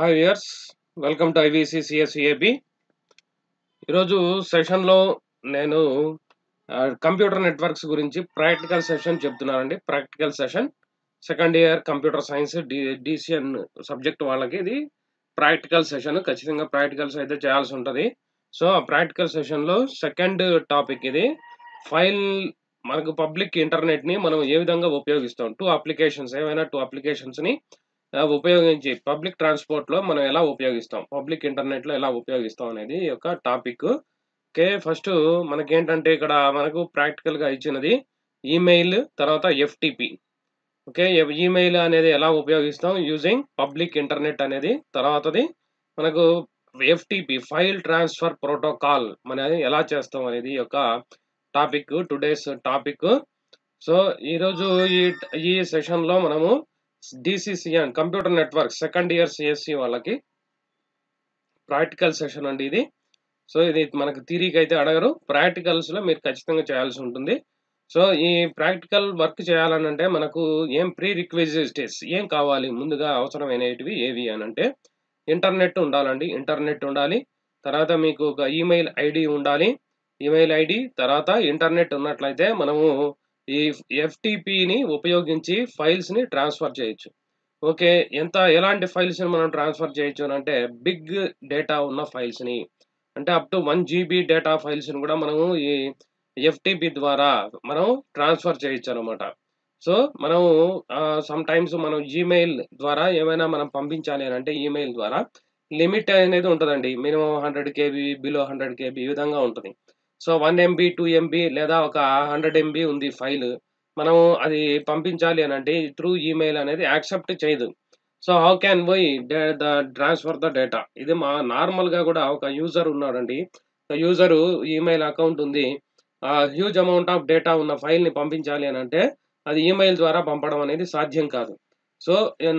Hi years welcome to IVC CSEAB ఈరోజు సెషన్లో నేను కంప్యూటర్ నెట్వర్క్స్ గురించి ప్రాక్టికల్ సెషన్ చెప్తున్నానండి. Practical session second year computer science D DCN subject వాళ్ళకి ఇది ప్రాక్టికల్ సెషన్ ఖచ్చితంగా ప్రాక్టికల్స్ అయితే చేయాల్సి ఉంటుంది. సో ఆ ప్రాక్టికల్ సెషన్లో సెకండ్ టాపిక్ ఇది. ఫైల్ మనకు పబ్లిక్ ఇంటర్నెట్ని మనం ఏ విధంగా ఉపయోగిస్తాం? టూ అప్లికేషన్స్ ఏమైనా టూ అప్లికేషన్స్ని ఉపయోగించి పబ్లిక్ ట్రాన్స్పోర్ట్లో మనం ఎలా ఉపయోగిస్తాం? పబ్లిక్ ఇంటర్నెట్లో ఎలా ఉపయోగిస్తాం అనేది ఈ యొక్క టాపిక్. ఓకే ఫస్ట్ మనకేంటంటే ఇక్కడ మనకు ప్రాక్టికల్గా ఇచ్చినది ఈమెయిల్ తర్వాత ఎఫ్టిపి. ఓకే ఈమెయిల్ అనేది ఎలా ఉపయోగిస్తాం? యూజింగ్ పబ్లిక్ ఇంటర్నెట్ అనేది. తర్వాతది మనకు ఎఫ్టిపి ఫైల్ ట్రాన్స్ఫర్ ప్రోటోకాల్ అనేది ఎలా చేస్తాం అనేది ఒక యొక్క టాపిక్ టుడేస్ టాపిక్. సో ఈరోజు ఈ ఈ సెషన్లో మనము DCCN computer network second year CSC వాళ్ళకి ప్రాక్టికల్ సెషన్ అండి ఇది. సో ఇది మనకు థీరీకి అయితే అడగరు ప్రాక్టికల్స్లో మీరు ఖచ్చితంగా చేయాల్సి ఉంటుంది. సో ఈ ప్రాక్టికల్ వర్క్ చేయాలని అంటే మనకు ఏం ప్రీ రిక్విజిటెస్ ఏం కావాలి? ముందుగా అవసరమైనటివి ఏవి అని అంటే ఇంటర్నెట్ ఉండాలండి. ఇంటర్నెట్ ఉండాలి. తర్వాత మీకు ఒక ఈమెయిల్ ఐడి ఉండాలి. ఈమెయిల్ ఐడి తర్వాత ఇంటర్నెట్ ఉన్నట్లయితే మనము ఈ ఎఫ్టిపిని ఉపయోగించి ఫైల్స్ని ట్రాన్స్ఫర్ చేయొచ్చు. ఓకే ఎంత ఎలాంటి ఫైల్స్ని మనం ట్రాన్స్ఫర్ చేయొచ్చు అని అంటే బిగ్ డేటా ఉన్న ఫైల్స్ని అంటే up to one GB data ఫైల్స్ని కూడా మనము ఈ ఎఫ్టిపి ద్వారా మనం ట్రాన్స్ఫర్ చేయొచ్చు అనమాట సో మనము సమ్ టైమ్స్ మనం జీమెయిల్ ద్వారా ఏమైనా మనం పంపించాలి అని అంటే ఈమెయిల్ ద్వారా లిమిట్ అనేది ఉంటుందండి. Minimum hundred KB below hundred KB ఈ విధంగా ఉంటుంది. So one MB two MB లేదా ఒక హండ్రెడ్ ఎంబీ ఉంది ఫైల్. మనము అది పంపించాలి అని అంటే త్రూ ఈమెయిల్ అనేది యాక్సెప్ట్ చేయదు. So how can we the transfer the data ఇది మా నార్మల్గా కూడా ఒక యూజర్ ఉన్నాడండి. యూజరు ఈమెయిల్ అకౌంట్ ఉంది. హ్యూజ్ అమౌంట్ ఆఫ్ డేటా ఉన్న ఫైల్ని పంపించాలి అని అంటే అది ఈమెయిల్ ద్వారా పంపడం అనేది సాధ్యం కాదు. సో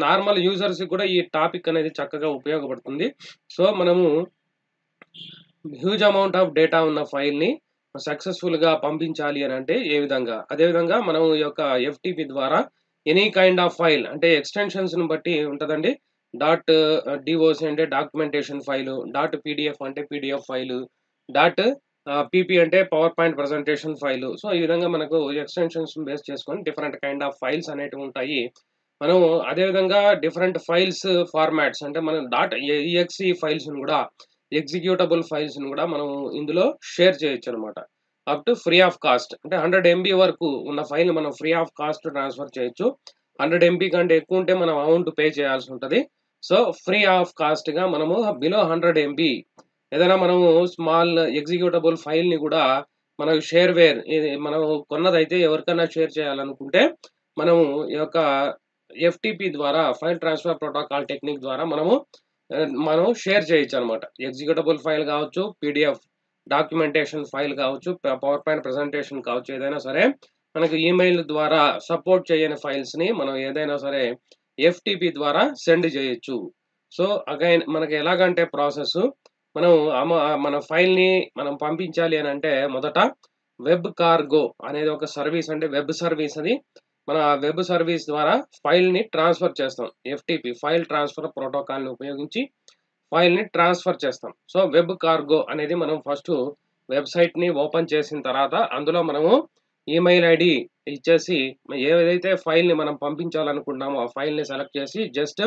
నార్మల్ యూజర్స్కి కూడా ఈ టాపిక్ అనేది చక్కగా ఉపయోగపడుతుంది. సో మనము హ్యూజ్ అమౌంట్ ఆఫ్ డేటా ఉన్న ఫైల్ని సక్సెస్ఫుల్గా పంపించాలి అని అంటే ఏ విధంగా? అదే విధంగా మనం ఈ యొక్క ఎఫ్టిపి ద్వారా ఎనీ కైండ్ ఆఫ్ ఫైల్ అంటే ఎక్స్టెన్షన్స్ని బట్టి ఉంటుందండి. డాట్ డిఓసి uh, అంటే డాక్యుమెంటేషన్ ఫైల్ డాట్ పీడిఎఫ్ అంటే పీడిఎఫ్ ఫైల్ డాట్ పీపీ అంటే power point presentation file so ఈ విధంగా మనకు ఎక్స్టెన్షన్స్ బేస్ చేసుకొని డిఫరెంట్ కైండ్ ఆఫ్ ఫైల్స్ అనేటివి ఉంటాయి. మనం అదే విధంగా డిఫరెంట్ ఫైల్స్ ఫార్మాట్స్ అంటే మనం డాట్ ఈఎక్సి ఫైల్స్ కూడా ఎగ్జిక్యూటబుల్ ఫైల్స్ కూడా మనం ఇందులో షేర్ చేయొచ్చు అనమాట up to free of cost. అంటే హండ్రెడ్ ఎంబీ వరకు ఉన్న ఫైల్ మనం ఫ్రీ ఆఫ్ కాస్ట్ ట్రాన్స్ఫర్ చేయొచ్చు. హండ్రెడ్ ఎంబీ కంటే ఎక్కువ ఉంటే మనం అమౌంట్ పే చేయాల్సి ఉంటుంది సో ఫ్రీ ఆఫ్ కాస్ట్గా మనము బిలో హండ్రెడ్ ఎంబీ. ఏదైనా మనము స్మాల్ ఎగ్జిక్యూటబుల్ ఫైల్ని కూడా మనం షేర్ వేర్ మనం కొన్నదైతే ఎవరికైనా షేర్ చేయాలనుకుంటే మనము ఈ యొక్క ఎఫ్టిపి ద్వారా ఫైల్ ట్రాన్స్ఫర్ ప్రోటోకాల్ టెక్నిక్ ద్వారా మనము మనం షేర్ చేయొచ్చు అనమాట ఎగ్జిక్యూటబుల్ ఫైల్ కావచ్చు పీడిఎఫ్ డాక్యుమెంటేషన్ ఫైల్ కావచ్చు పవర్ పాయింట్ ప్రజెంటేషన్ కావచ్చు ఏదైనా సరే మనకు ఈమెయిల్ ద్వారా సపోర్ట్ చేయని ఫైల్స్ని మనం ఏదైనా సరే ఎఫ్టిపి ద్వారా సెండ్ చేయొచ్చు. సో అగైన్ మనకి ఎలాగంటే ప్రాసెస్ మనం మన ఫైల్ని మనం పంపించాలి అని అంటే మొదట వెబ్ కార్గో అనేది ఒక సర్వీస్ అంటే వెబ్ సర్వీస్ అది మన వెబ్ సర్వీస్ ద్వారా ఫైల్ని ట్రాన్స్ఫర్ చేస్తాం. ఎఫ్టిపి ఫైల్ ట్రాన్స్ఫర్ ప్రోటోకాల్ని ఉపయోగించి ఫైల్ని ట్రాన్స్ఫర్ చేస్తాం. సో వెబ్ కార్గో అనేది మనం ఫస్ట్ వెబ్సైట్ని ఓపెన్ చేసిన తర్వాత అందులో మనము ఈమెయిల్ ఐడి ఇచ్చేసి ఏదైతే ఫైల్ని మనం పంపించాలనుకుంటున్నామో ఆ ఫైల్ని సెలెక్ట్ చేసి జస్ట్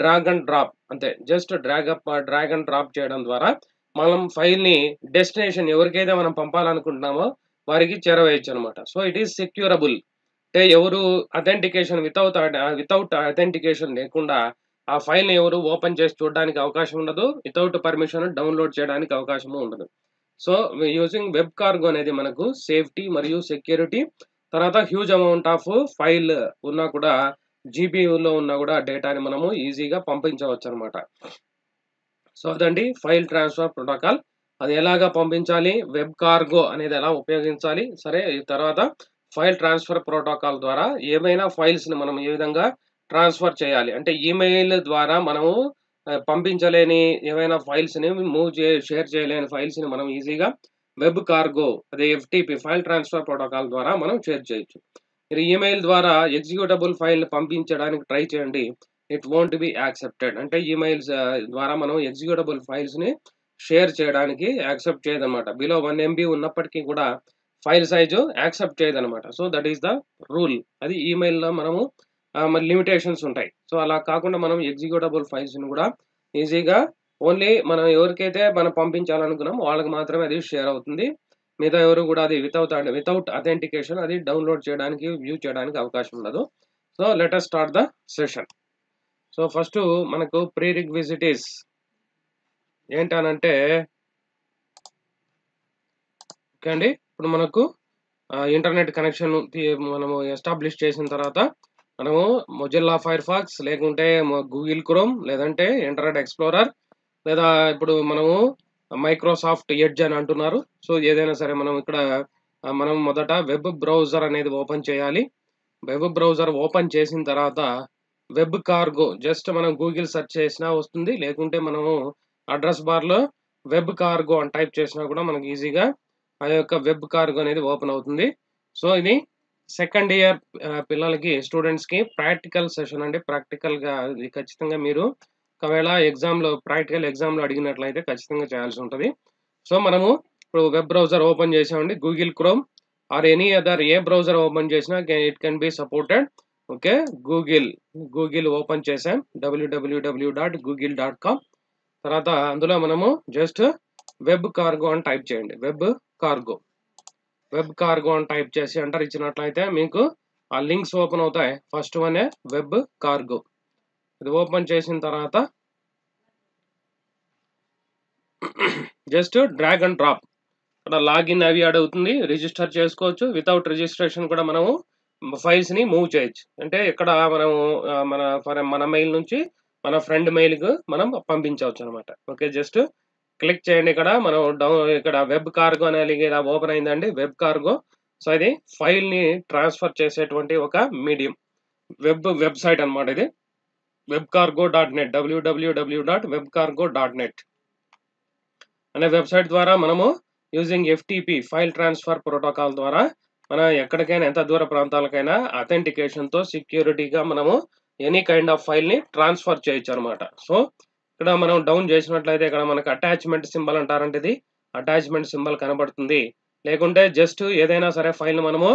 డ్రాగ్ అండ్ డ్రాప్ అంతే just drag up drag and drop చేయడం ద్వారా మనం ఫైల్ని డెస్టినేషన్ ఎవరికైతే మనం పంపాలనుకుంటున్నామో వారికి చేరవేయచ్చు అనమాట సో ఇట్ ఈస్ సెక్యూరబుల్. అంటే ఎవరు అథెంటికేషన్ వితౌట్ వితౌట్ అథెంటికేషన్ లేకుండా ఆ ఫైల్ని ఎవరు ఓపెన్ చేసి చూడడానికి అవకాశం ఉండదు. వితౌట్ పర్మిషన్ డౌన్లోడ్ చేయడానికి అవకాశము ఉండదు. సో యూజింగ్ వెబ్ కార్గో అనేది మనకు సేఫ్టీ మరియు సెక్యూరిటీ తర్వాత హ్యూజ్ అమౌంట్ ఆఫ్ ఫైల్ ఉన్నా కూడా జీబీలో ఉన్నా కూడా డేటాని మనము ఈజీగా పంపించవచ్చు అనమాట సో అదండి ఫైల్ ట్రాన్స్ఫర్ ప్రోటోకాల్ అది ఎలాగా పంపించాలి? వెబ్ కార్గో అనేది ఎలా ఉపయోగించాలి? సరే తర్వాత ఫైల్ ట్రాన్స్ఫర్ ప్రోటోకాల్ ద్వారా ఏమైనా ఫైల్స్ని మనం ఏ విధంగా ట్రాన్స్ఫర్ చేయాలి? అంటే ఈమెయిల్ ద్వారా మనము పంపించలేని ఏవైనా ఫైల్స్ని మూవ్ చే షేర్ చేయలేని ఫైల్స్ని మనం ఈజీగా వెబ్ కార్గో అదే ఎఫ్టిపి ఫైల్ ట్రాన్స్ఫర్ ప్రోటోకాల్ ద్వారా మనం షేర్ చేయొచ్చు. మీరు ఈమెయిల్ ద్వారా ఎగ్జిక్యూటబుల్ ఫైల్ని పంపించడానికి ట్రై చేయండి. It won't be accepted. అంటే ఈమెయిల్స్ ద్వారా మనం ఎగ్జిక్యూటబుల్ ఫైల్స్ని షేర్ చేయడానికి యాక్సెప్ట్ చేయదన్నమాట. బిలో వన్ ఎంబీ ఉన్నప్పటికీ కూడా file size accept చేయదన్నమాట. So that is the rule. అది ఈమెయిల్లో మనము మరి లిమిటేషన్స్ ఉంటాయి. సో అలా కాకుండా మనం ఎగ్జిక్యూటబుల్ ఫైల్స్ని కూడా ఈజీగా ఓన్లీ మనం ఎవరికైతే మనం పంపించాలనుకున్నాం వాళ్ళకి మాత్రమే అది షేర్ అవుతుంది. మిగతా ఎవరు కూడా అది వితౌట్ వితౌట్ అథెంటికేషన్ అది డౌన్లోడ్ చేయడానికి వ్యూ చేయడానికి అవకాశం ఉండదు. So later start the session so first మనకు ప్రీ రిక్విజిటీస్ ఏంటనంటే ఓకే అండి? ఇప్పుడు మనకు ఇంటర్నెట్ కనెక్షన్ మనము ఎస్టాబ్లిష్ చేసిన తర్వాత మనము మొజిల్లా ఫైర్ ఫాక్స్ లేకుంటే గూగుల్ క్రోమ్ లేదంటే ఇంటర్నెట్ ఎక్స్ప్లోరర్ లేదా ఇప్పుడు మనము మైక్రోసాఫ్ట్ ఎడ్జ్ అని అంటున్నారు. సో ఏదైనా సరే మనం ఇక్కడ మనం మొదట వెబ్ బ్రౌజర్ అనేది ఓపెన్ చేయాలి. వెబ్ బ్రౌజర్ ఓపెన్ చేసిన తర్వాత వెబ్ కార్గో జస్ట్ మనం గూగుల్ సెర్చ్ చేసినా వస్తుంది. లేకుంటే మనము అడ్రస్ బార్లో వెబ్ కార్గో అని టైప్ చేసినా కూడా మనకి ఈజీగా ఆ యొక్క వెబ్ కార్గో అనేది ఓపెన్ అవుతుంది. సో ఇది సెకండ్ ఇయర్ పిల్లలకి స్టూడెంట్స్కి ప్రాక్టికల్ సెషన్ అంటే ప్రాక్టికల్గా ఇది ఖచ్చితంగా మీరు ఒకవేళ ఎగ్జామ్లో ప్రాక్టికల్ ఎగ్జామ్లో అడిగినట్లయితే ఖచ్చితంగా చేయాల్సి ఉంటుంది. సో మనము ఇప్పుడు వెబ్ బ్రౌజర్ ఓపెన్ చేసామండి Google Chrome. Or any other a browser open చేసినా it can be supported. Okay Google Google open చేసాం WWW dot Google dot com తర్వాత అందులో మనము జస్ట్ వెబ్ కార్గో అని టైప్ చేయండి. వెబ్ కార్గో వెబ్ కార్గో అని type చేసి ఎంటర్ ఇచ్చినట్లయితే మీకు ఆ లింక్స్ ఓపెన్ అవుతాయి. ఫస్ట్ వనే వెబ్ కార్గో ఇది ఓపెన్ చేసిన తర్వాత జస్ట్ డ్రాగ్ అండ్ డ్రాప్ ఇక్కడ లాగిన్ అవి అడుగుతుంది. రిజిస్టర్ చేసుకోవచ్చు. వితౌట్ రిజిస్ట్రేషన్ కూడా మనము ఫైల్స్ని మూవ్ చేయొచ్చు. అంటే ఇక్కడ మనము మన ఫర్ మన మెయిల్ నుంచి మన ఫ్రెండ్ మెయిల్కి మనం పంపించవచ్చు అనమాట ఓకే జస్ట్ క్లిక్ చేయండి ఇక్కడ. మనం డౌన్ ఇక్కడ వెబ్ కార్గో అనేది ఇలా ఓపెన్ అయిందండి. Web cargo. సో ఇది ఫైల్ని ట్రాన్స్ఫర్ చేసేటువంటి ఒక మీడియం. వెబ్ వెబ్సైట్ అనమాట ఇది. Web cargo dot net. WWW dot web cargo dot net అనే వెబ్సైట్ ద్వారా మనము using FTP file transfer protocol ద్వారా మనం ఎక్కడికైనా ఎంత దూర ప్రాంతాలకైనా అథెంటికేషన్తో సెక్యూరిటీగా మనము ఎనీ కైండ్ ఆఫ్ ఫైల్ని ట్రాన్స్ఫర్ చేయొచ్చు అనమాట సో ఇక్కడ మనం డౌన్ చేసినట్లయితే ఇక్కడ మనకు అటాచ్మెంట్ సింబల్ అంటారంటే ఇది అటాచ్మెంట్ సింబల్ కనబడుతుంది. లేకుంటే జస్ట్ ఏదైనా సరే ఫైల్ మనము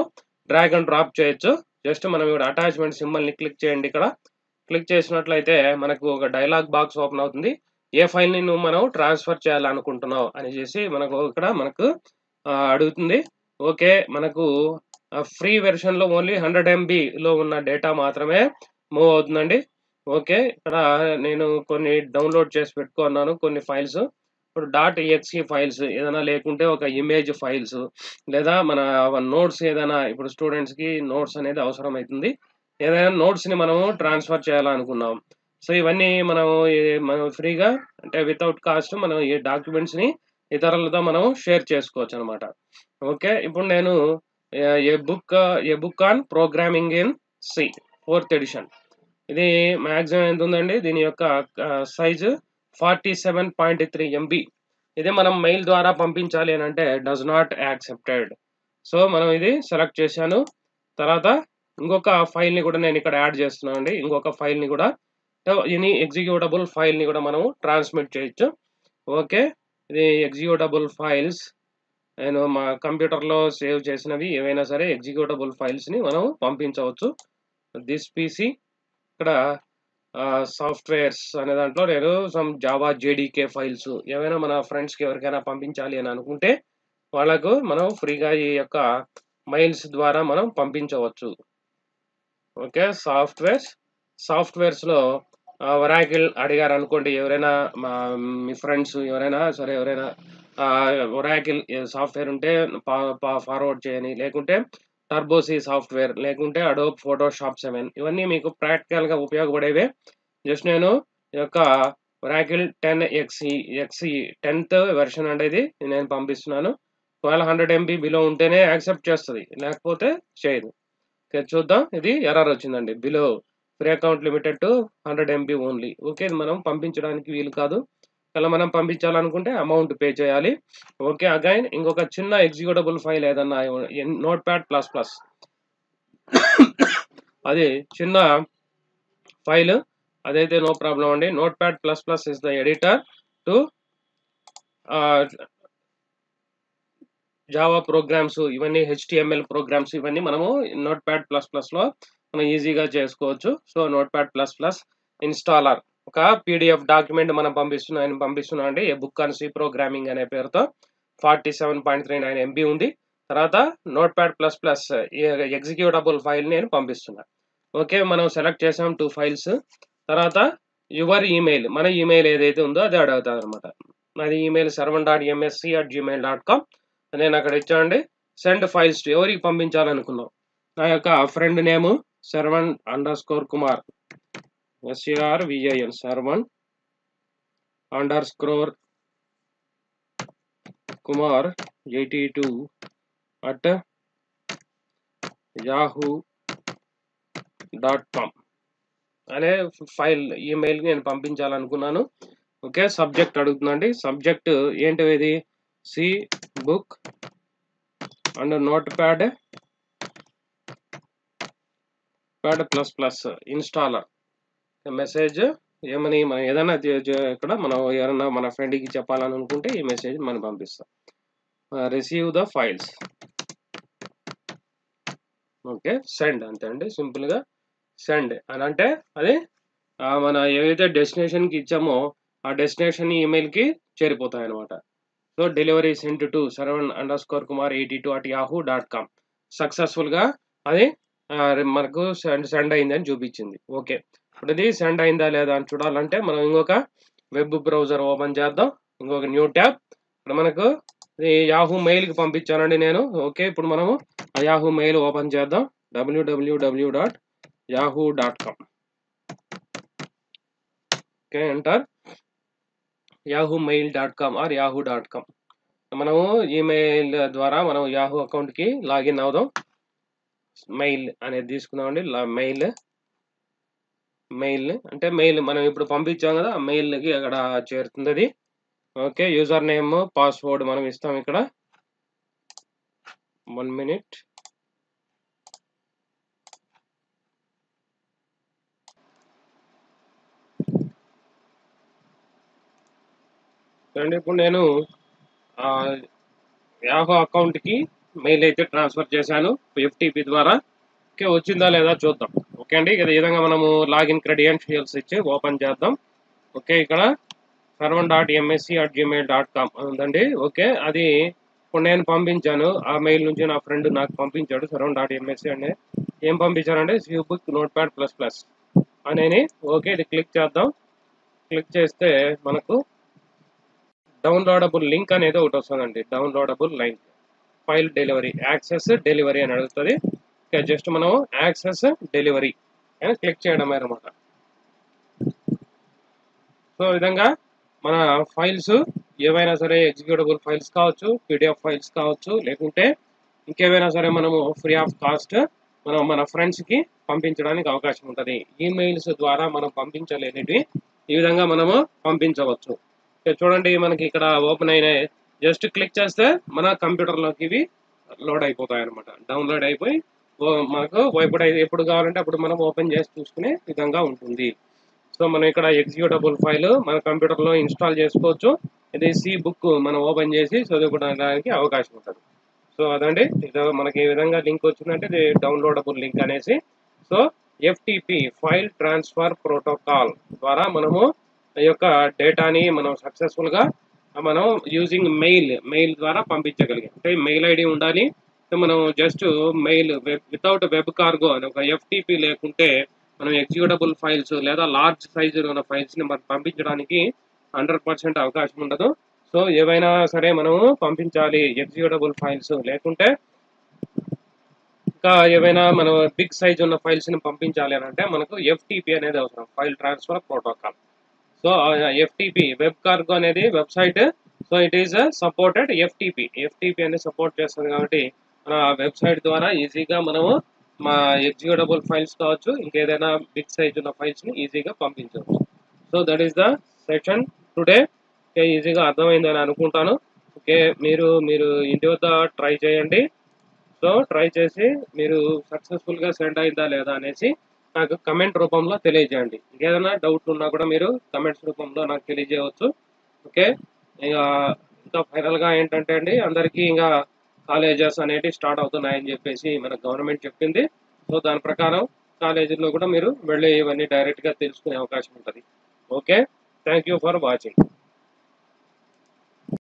డ్రాగ్ అండ్ డ్రాప్ చేయొచ్చు. జస్ట్ మనం ఇక్కడ అటాచ్మెంట్ సింబల్ని క్లిక్ చేయండి ఇక్కడ. క్లిక్ చేసినట్లయితే మనకు ఒక డైలాగ్ బాక్స్ ఓపెన్ అవుతుంది. ఏ ఫైల్ని నువ్వు మనం ట్రాన్స్ఫర్ చేయాలనుకుంటున్నావు అని చేసి మనకు ఇక్కడ మనకు అడుగుతుంది. ఓకే మనకు ఫ్రీ వెర్షన్లో ఓన్లీ హండ్రెడ్ ఎంబీలో ఉన్న డేటా మాత్రమే మూవ్ అవుతుందండి. ఓకే. ఇక్కడ నేను కొన్ని డౌన్లోడ్ చేసి పెట్టుకున్నాను కొన్ని ఫైల్స్. ఇప్పుడు డాట్ ఎక్స్ఈ ఫైల్స్ ఏదైనా లేకుంటే ఒక ఇమేజ్ ఫైల్స్ లేదా మన నోట్స్ ఏదైనా ఇప్పుడు స్టూడెంట్స్కి నోట్స్ అనేది అవసరం అవుతుంది ఏదైనా నోట్స్ని మనము ట్రాన్స్ఫర్ చేయాలనుకున్నాం. సో ఇవన్నీ మనం మనం ఫ్రీగా అంటే వితౌట్ కాస్ట్ మనం ఈ డాక్యుమెంట్స్ని ఇతరులతో మనం షేర్ చేసుకోవచ్చు అనమాట ఓకే. ఇప్పుడు నేను a book a book on programming in C fourth edition. ఇది మ్యాక్సిమం ఎంత ఉందండి దీని యొక్క size forty seven point three MB ఇది మనం మెయిల్ ద్వారా పంపించాలి అని అంటే డస్ నాట్ యాక్సెప్టెడ్ సో మనం ఇది సెలెక్ట్ చేశాను. తర్వాత ఇంకొక ఫైల్ని కూడా నేను ఇక్కడ యాడ్ చేస్తున్నాను అండి ఇంకొక ఫైల్ని కూడా ఎనీ ఎగ్జిక్యూటబుల్ ఫైల్ని కూడా మనం ట్రాన్స్మిట్ చేయొచ్చు. ఓకే? ఇది ఎగ్జిక్యూటబుల్ ఫైల్స్ నేను మా కంప్యూటర్లో సేవ్ చేసినవి ఏవైనా సరే ఎగ్జిక్యూటబుల్ ఫైల్స్ని మనం పంపించవచ్చు. దిస్ పీసీ ఇక్కడ సాఫ్ట్వేర్స్ అనే దాంట్లో నేను సమ్ జావా జేడీకే ఫైల్స్ ఏమైనా మన ఫ్రెండ్స్కి ఎవరికైనా పంపించాలి అని అనుకుంటే వాళ్ళకు మనం ఫ్రీగా ఈ యొక్క మెయిల్స్ ద్వారా మనం పంపించవచ్చు. Okay softwares. సాఫ్ట్వేర్స్లో వరాకిల్ అడిగారు అనుకోండి ఎవరైనా మా మీ ఫ్రెండ్స్ ఎవరైనా సరే ఎవరైనా ఒరాకిల్ సాఫ్ట్వేర్ ఉంటే ఫార్వర్డ్ చేయని లేకుంటే టర్బోసి సాఫ్ట్వేర్ లేకుంటే అడోబ్ ఫోటోషాప్ సెవెన్ ఇవన్నీ మీకు ప్రాక్టికల్గా ఉపయోగపడేవే. జస్ట్ నేను ఈ యొక్క Oracle ten XE XE tenth version అనేది నేను పంపిస్తున్నాను. ట్వెల్వ్ హండ్రెడ్ ఎంబీ బిలో ఉంటేనే యాక్సెప్ట్ చేస్తుంది. లేకపోతే చేయదు. చూద్దాం. ఇది ఎర్రర్ వచ్చిందండి. Below free account limited to hundred MB only okay ఇది మనం పంపించడానికి వీలు కాదు. ఒకవేళ మనం పంపించాలనుకుంటే అమౌంట్ పే చేయాలి. ఓకే అగైన్ ఇంకొక చిన్న ఎగ్జిక్యూటబుల్ ఫైల్ ఏదన్నా నోట్ ప్యాడ్ ప్లస్ ప్లస్ అది చిన్న ఫైల్ అదైతే నో ప్రాబ్లం అండి. Notepad plus plus is the editor to Java programs ఇవన్నీ హెచ్టిఎంఎల్ ప్రోగ్రామ్స్ ఇవన్నీ మనము నోట్ ప్యాడ్ ప్లస్ ప్లస్లో మనం ఈజీగా చేసుకోవచ్చు. So Notepad plus plus installer ఒక పీడిఎఫ్ డాక్యుమెంట్ మనం పంపిస్తున్నాం ఆయన పంపిస్తున్నాం అండి a book on C programming అనే పేరుతో forty seven point three nine MB ఉంది. తర్వాత Notepad plus plus executable file నేను పంపిస్తున్నా. ఓకే మనం సెలెక్ట్ చేసాం టూ ఫైల్స్. తర్వాత యువర్ ఈమెయిల్ మన ఈమెయిల్ ఏదైతే ఉందో అది అడుగుతుంది అనమాట నాది email Sarvan dot MSc at Gmail dot com నేను అక్కడ ఇచ్చానండి. సెండ్ ఫైల్స్ టు ఎవరికి పంపించాలనుకున్నాం? నా యొక్క friend name Sharvan underscore Kumar. S R V I N Sharvan underscore Kumar eighty two at Yahoo dot com. అనే ఫైల్ ఈమెయిల్ నేను పంపించాలనుకున్నాను. ఓకే సబ్జెక్ట్ అడుగుతుందండి సబ్జెక్ట్ ఏంటి ఇది C book and notepad pad plus plus installer. Message ఏమని మనం ఏదైనా ఇక్కడ మనం ఏదైనా మన ఫ్రెండ్కి చెప్పాలని అనుకుంటే ఈ మెసేజ్ మనం పంపిస్తాం. Receive the files. Okay send అంతే అండి సింపుల్గా సెండ్. అని అంటే అది మన ఏదైతే డెస్టినేషన్కి ఇచ్చామో ఆ డెస్టినేషన్ ఈమెయిల్కి చేరిపోతాయి అనమాట so delivery sent to seven underscore Kumar eighty two at Yahoo dot com. సక్సెస్ఫుల్గా అది మనకు సెండ్ సెండ్ అయిందని చూపించింది. ఓకే. ఇప్పుడు ఇది సెండ్ అయిందా లేదా అని చూడాలంటే మనం ఇంకొక వెబ్ బ్రౌజర్ ఓపెన్ చేద్దాం. ఇంకొక న్యూ ట్యాబ్ ఇప్పుడు మనకు యాహూ మెయిల్కి పంపించానండి నేను. ఓకే ఇప్పుడు మనము ఆ యాహూ మెయిల్ ఓపెన్ చేద్దాం. W W W dot Yahoo dot com okay enter Yahoo mail dot com or Yahoo dot com మనము ఈమెయిల్ ద్వారా మనం యాహూ అకౌంట్కి లాగిన్ అవుదాం. మెయిల్ అనేది తీసుకున్నామండి. Mail mail. అంటే మెయిల్ మనం ఇప్పుడు పంపించాం కదా మెయిల్కి అక్కడ చేరుతుంది అది ఓకే యూజర్ నేమ్ పాస్వర్డ్ మనం ఇస్తాం ఇక్కడ. One minute. చూడండి ఇప్పుడు నేను యాహో అకౌంట్కి మెయిల్ అయితే ట్రాన్స్ఫర్ చేశాను ఎఫ్టీపీ ద్వారా. ఓకే వచ్చిందా లేదా చూద్దాం. ఓకే అండి. ఈ విధంగా మనము లాగిన్ క్రెడియన్షియల్స్ ఇచ్చి ఓపెన్ చేద్దాం. ఓకే ఇక్కడ Sarvan dot MSc at Gmail dot com ఉందండి. ఓకే అది ఇప్పుడు నేను పంపించాను. ఆ మెయిల్ నుంచి నా ఫ్రెండ్ నాకు పంపించాడు సర్వన్ డాట్ ఎంఎస్సి అండి. ఏం పంపించారంటే C book notepad plus plus అని ఓకే ఇది క్లిక్ చేద్దాం. క్లిక్ చేస్తే మనకు డౌన్లోడబుల్ లింక్ అనేది ఒకటి వస్తుందండి. Downloadable link file delivery access delivery అని అడుగుతుంది. జస్ట్ మనం యాక్సెస్ డెలివరీ అని క్లిక్ చేయడం అనమాట సో విధంగా మన ఫైల్స్ ఏవైనా సరే ఎగ్జిక్యూటబుల్ ఫైల్స్ కావచ్చు పీడిఎఫ్ ఫైల్స్ కావచ్చు లేకుంటే ఇంకేవైనా సరే మనము ఫ్రీ ఆఫ్ కాస్ట్ మనం మన ఫ్రెండ్స్కి పంపించడానికి అవకాశం ఉంటుంది. ఈమెయిల్స్ ద్వారా మనం పంపించలేనివి ఈ విధంగా మనము పంపించవచ్చు. చూడండి మనకి ఇక్కడ ఓపెన్ అయిన జస్ట్ క్లిక్ చేస్తే మన కంప్యూటర్లోకి ఇవి లోడ్ అయిపోతాయి అనమాట డౌన్లోడ్ అయిపోయి మనకు ఎప్పుడు ఎప్పుడు కావాలంటే అప్పుడు మనం ఓపెన్ చేసి చూసుకునే విధంగా ఉంటుంది. సో మనం ఇక్కడ ఎగ్జిక్యూటబుల్ ఫైల్ మన కంప్యూటర్లో ఇన్స్టాల్ చేసుకోవచ్చు. ఇది సి బుక్ మనం ఓపెన్ చేసి చదువుకోవడానికి అవకాశం ఉంటుంది. సో అదండి. ఇది మనకి ఏ విధంగా లింక్ వచ్చిందంటే ఇది డౌన్లోడబుల్ లింక్ అనేసి. So FTP file transfer protocol ద్వారా మనము ఈ యొక్క డేటాని మనం సక్సెస్ఫుల్గా మనం యూజింగ్ మెయిల్ మెయిల్ ద్వారా పంపించగలిగాం. అంటే మెయిల్ ఐడి ఉండాలి మనం just mail web without web cargo అని ఒక ఎఫ్టిపి లేకుంటే మనం ఎగ్జిక్యూటబుల్ ఫైల్స్ లేదా లార్జ్ సైజు ఉన్న ఫైల్స్ని మనం పంపించడానికి హండ్రెడ్ పర్సెంట్ అవకాశం ఉండదు. సో ఏవైనా సరే మనము పంపించాలి ఎగ్జిక్యూటబుల్ ఫైల్స్ లేకుంటే. ఇంకా ఏవైనా మనం బిగ్ సైజ్ ఉన్న ఫైల్స్ని పంపించాలి అని అంటే మనకు ఎఫ్టిపి అనేది అవసరం file transfer protocol so FTP web cargo అనేది website so it is supported FTP FTP అనేది సపోర్ట్ చేస్తుంది కాబట్టి మన వెబ్సైట్ ద్వారా ఈజీగా మనము మా ఎగ్జిక్యూటబుల్ ఫైల్స్ కావచ్చు ఇంకేదైనా బిగ్ సైజ్ ఉన్న ఫైల్స్ని ఈజీగా పంపించవచ్చు. So that is the session today. Okay ఈజీగా అర్థమైందని అనుకుంటాను. ఓకే మీరు మీరు ఇంటి వద్ద ట్రై చేయండి. సో ట్రై చేసి మీరు సక్సెస్ఫుల్గా సెండ్ అయిందా లేదా అనేసి నాకు కమెంట్ రూపంలో తెలియజేయండి. ఇంకేదైనా డౌట్ ఉన్నా కూడా మీరు కమెంట్స్ రూపంలో నాకు తెలియజేయవచ్చు. ఓకే ఇంకా ఇంకా ఫైనల్గా ఏంటంటే అండి అందరికీ ఇంకా కాలేజెస్ అనేటివి స్టార్ట్ అవుతున్నాయని చెప్పేసి మన గవర్నమెంట్ చెప్పింది. సో దాని ప్రకారం కాలేజీలో కూడా మీరు వెళ్ళి ఇవన్నీ డైరెక్ట్గా తెలుసుకునే అవకాశం ఉంటుంది. Okay? Thank you for watching.